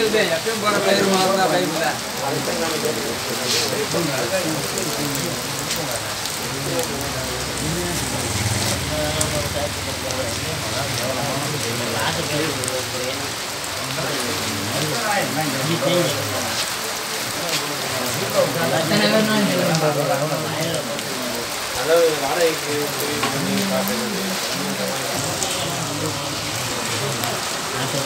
எங்களுது எப்பயும் போகிற பயிர் மாதிரி தான் பயிர் இல்லை அதாவது வாடகைக்கு பண்ணி பார்க்கறது